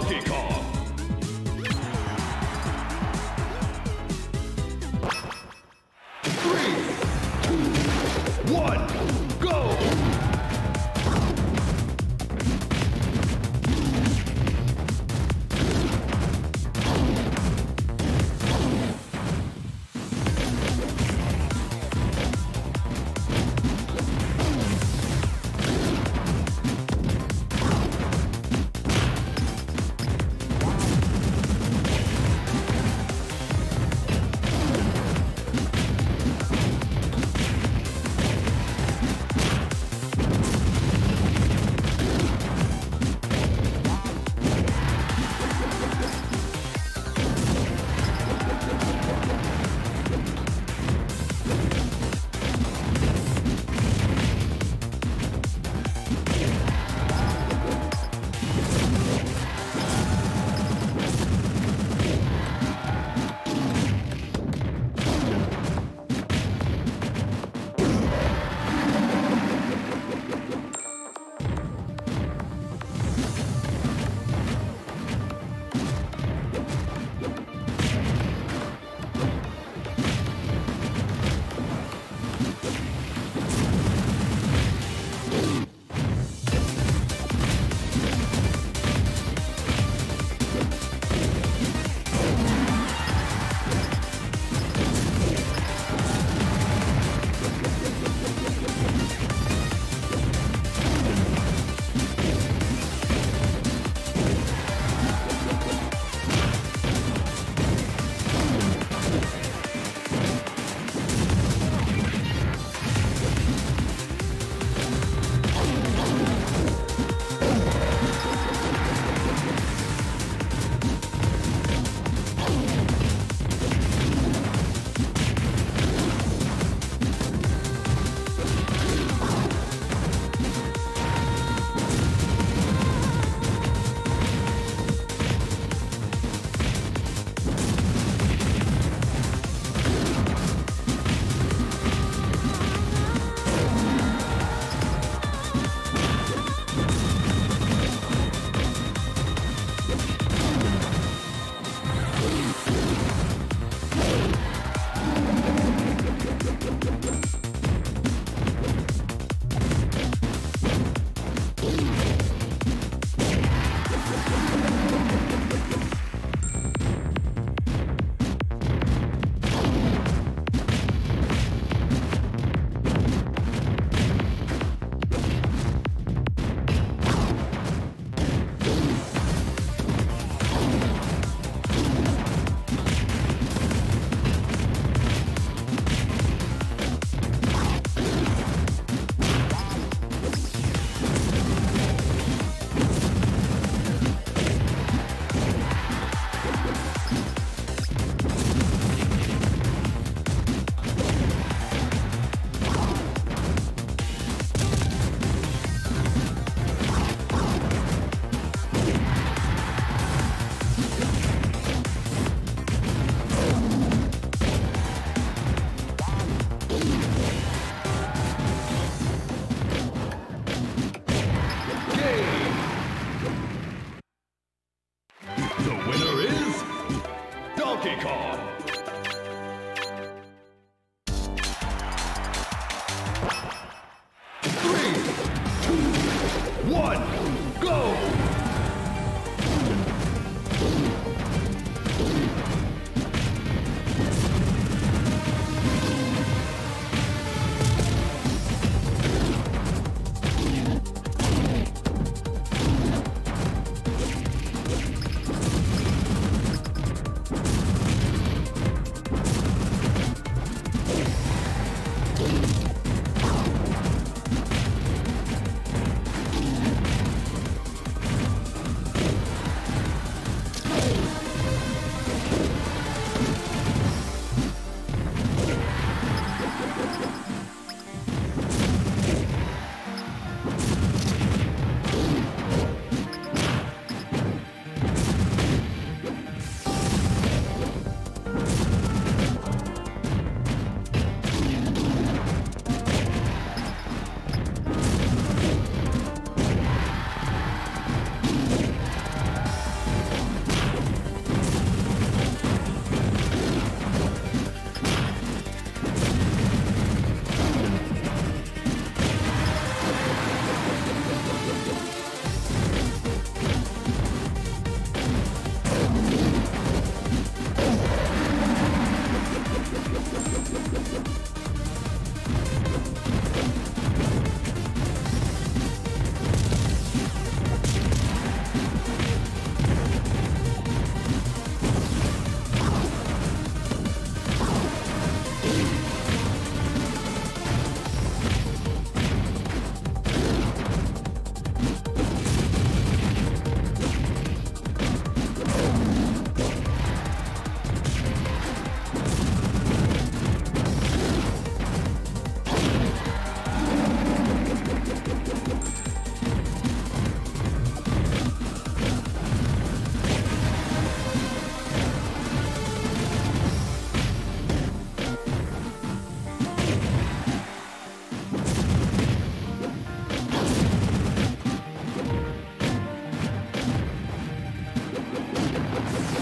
Donkey Kong. Let's go.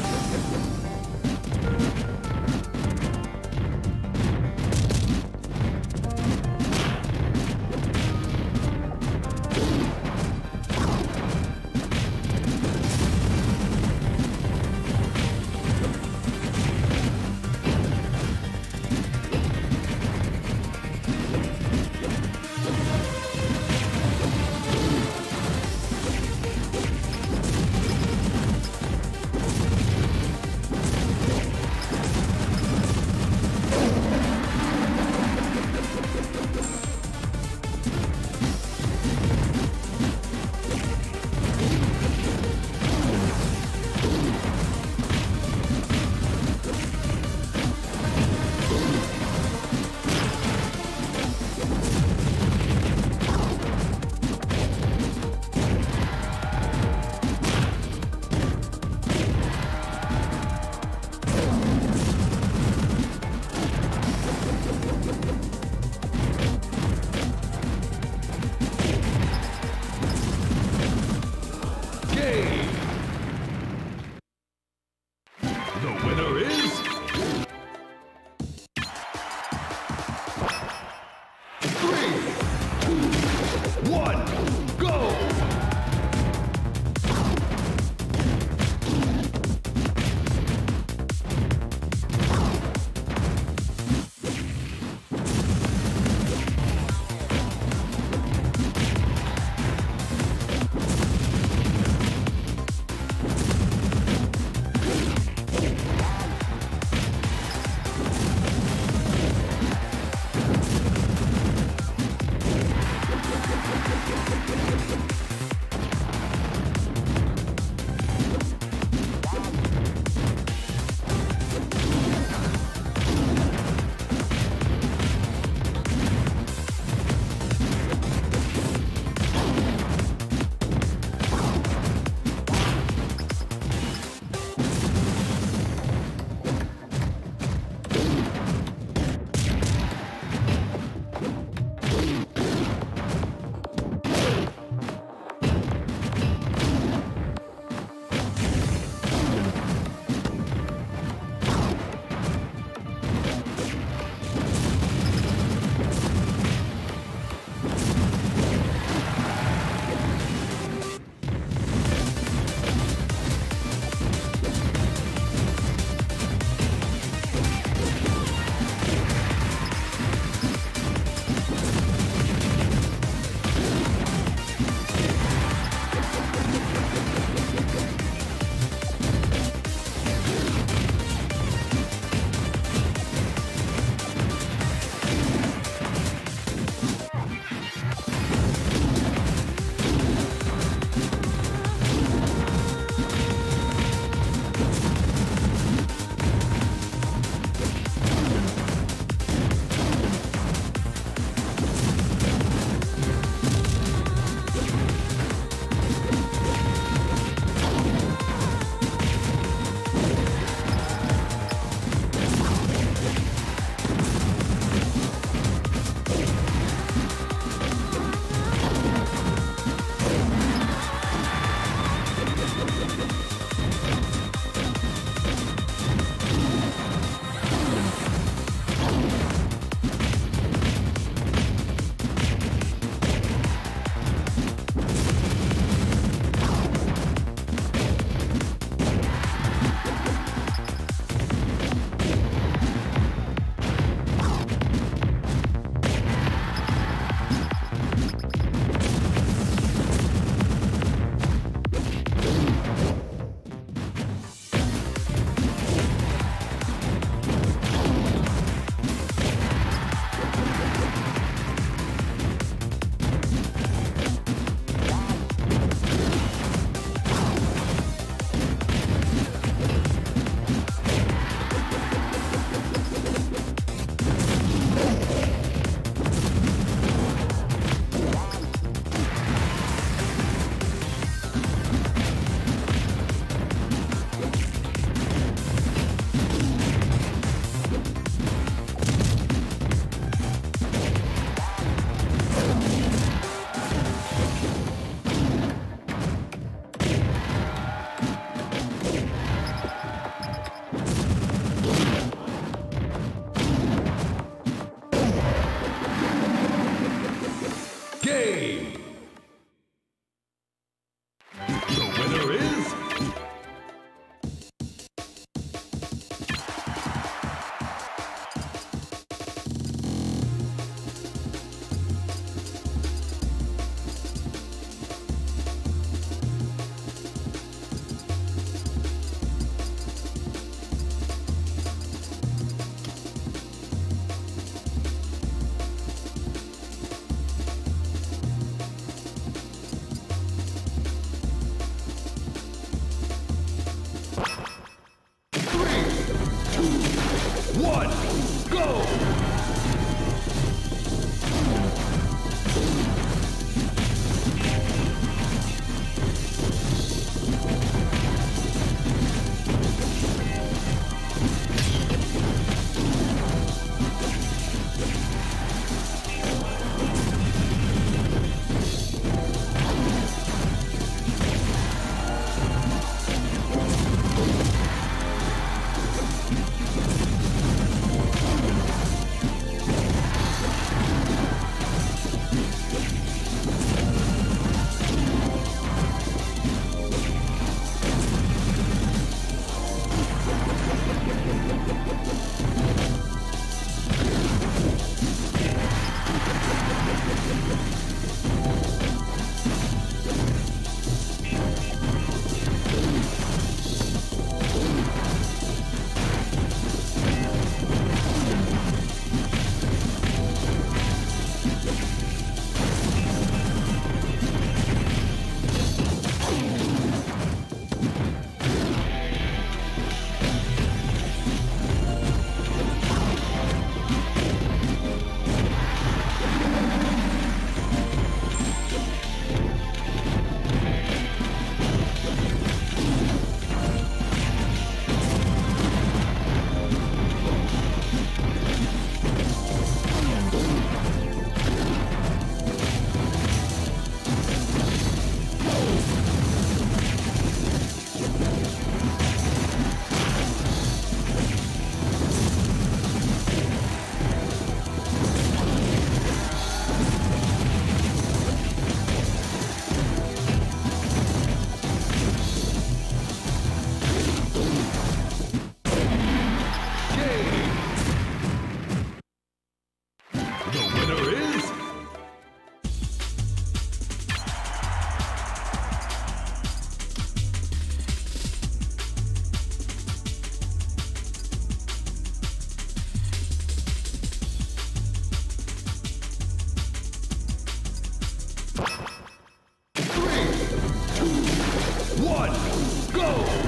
go!